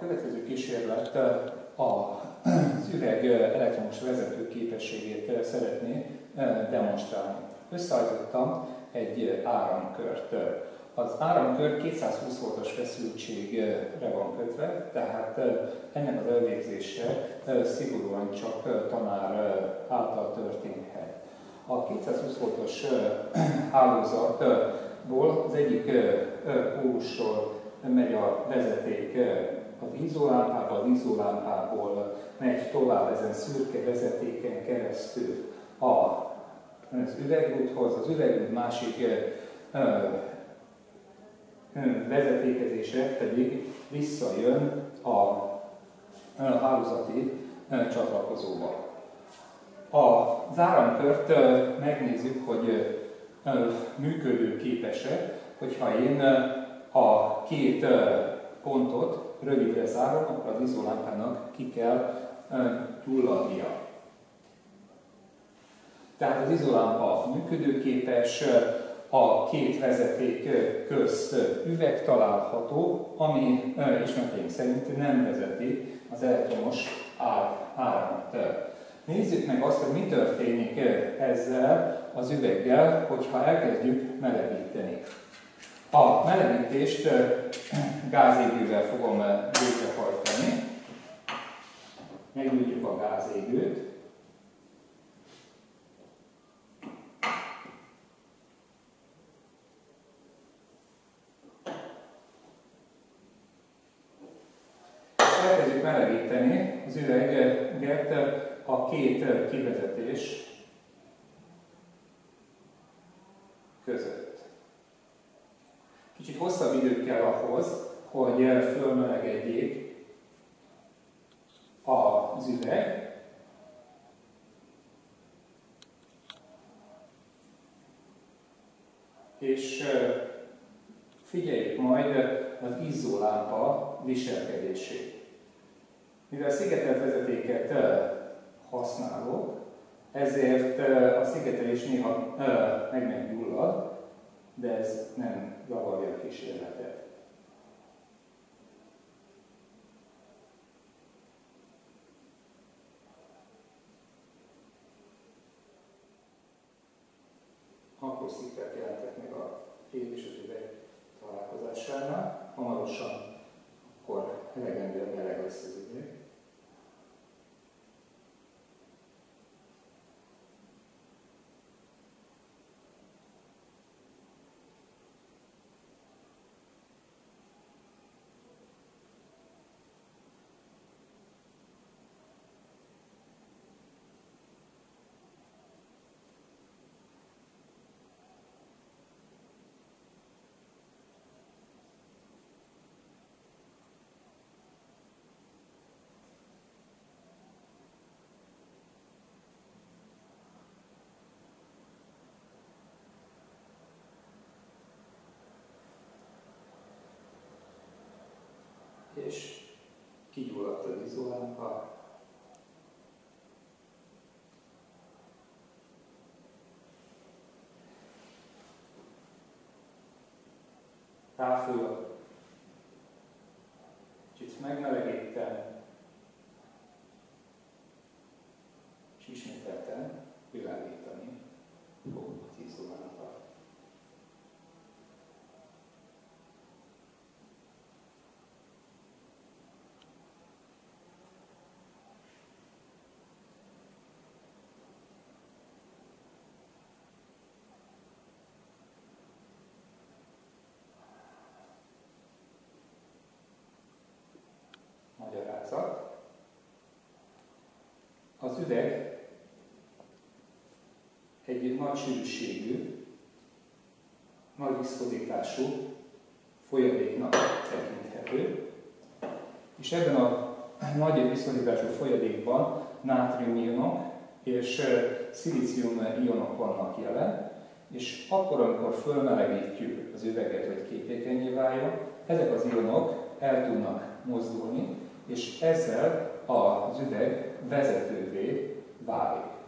következő kísérlet az üveg elektromos vezető képességét szeretné demonstrálni. Összeállítottam egy áramkört. Az áramkör 220 voltos feszültségre van kötve, tehát ennek az elvégzése szigorúan csak tanár által történhet. A 220 voltos hálózatból az egyik pólusról megy a vezeték az izolámpába, az izolámpából megy tovább ezen szürke vezetéken keresztül a, az üvegúthoz, az üvegút másik vezetékezése pedig visszajön a hálózati csatlakozóba. Az áramkört megnézzük, hogy működő képes-e, hogyha én a két pontot rövidre zárom, akkor az izolámpának ki kell gyulladnia. Tehát az izolámpa működőképes, a két vezeték közt üveg található, ami ismereteink szerint nem vezeti az elektromos áramot. Nézzük meg azt, hogy mi történik ezzel az üveggel, hogyha elkezdjük melegíteni. A melegítést gázégővel fogom végrehajtani. Megnyújtjuk a gázégőt. elkezdjük melegíteni az üveget a két kivezetés között. Kicsit hosszabb idő kell ahhoz, hogy fölmelegedjék az üveg, és figyeljük majd az izzólámpa viselkedését. Mivel szigetelt vezetéket használok, ezért a szigetelés néha meg meggyullad, de ez nem zavarja a kísérletet. Szívek jelentek meg a fény és az üveg találkozásánál. Hamarosan akkor elegendően meleg lesz az üveg. és az izolámpa, ráfújott, kicsit megmelegítem, és ismételten világítani fog az izolámpa. magyarázat. Az üveg egy nagy sűrűségű, nagy viszkozítású folyadéknak tekinthető, és ebben a nagy viszkozítású folyadékban nátriumionok és szilícium ionok vannak jelen, és akkor, amikor fölmelegítjük az üveget, hogy képlékenyé váljon, ezek az ionok el tudnak mozdulni, és ezzel az üveg vezetővé válik.